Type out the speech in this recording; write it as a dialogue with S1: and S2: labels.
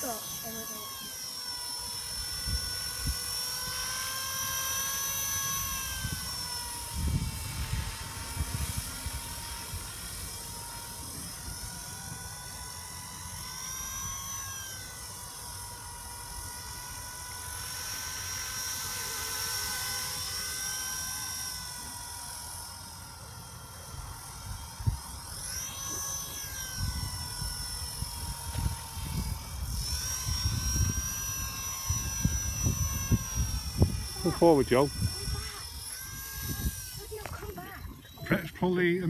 S1: got everything.
S2: Come forward, Joe.
S1: Why did you not?
S2: Let's pull the